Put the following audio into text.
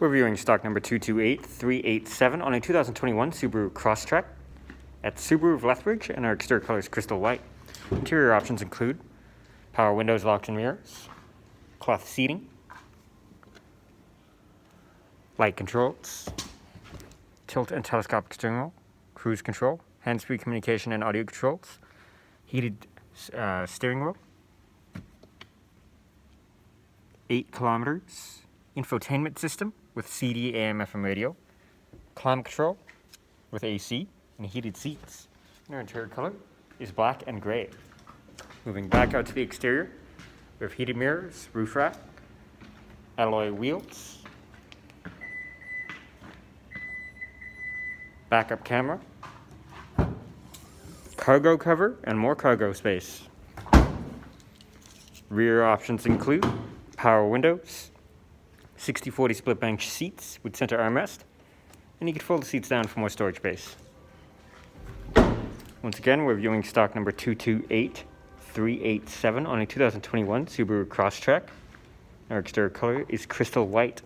We're viewing stock number 228387 on a 2021 Subaru Crosstrek at Subaru of Lethbridge, and our exterior color is crystal white. Interior options include power windows, locks, and mirrors, cloth seating, light controls, tilt and telescopic steering wheel, cruise control, hands-free communication and audio controls, heated uh, steering wheel, 8 kilometers, infotainment system with CD, AM, FM radio, climate control with AC, and heated seats. And our interior color is black and gray. Moving back out to the exterior, we have heated mirrors, roof rack, alloy wheels, backup camera, cargo cover, and more cargo space. Rear options include power windows, 60-40 split bench seats with center armrest, and you can fold the seats down for more storage space. Once again, we're viewing stock number 228387 on a 2021 Subaru Crosstrek. Our exterior color is crystal white.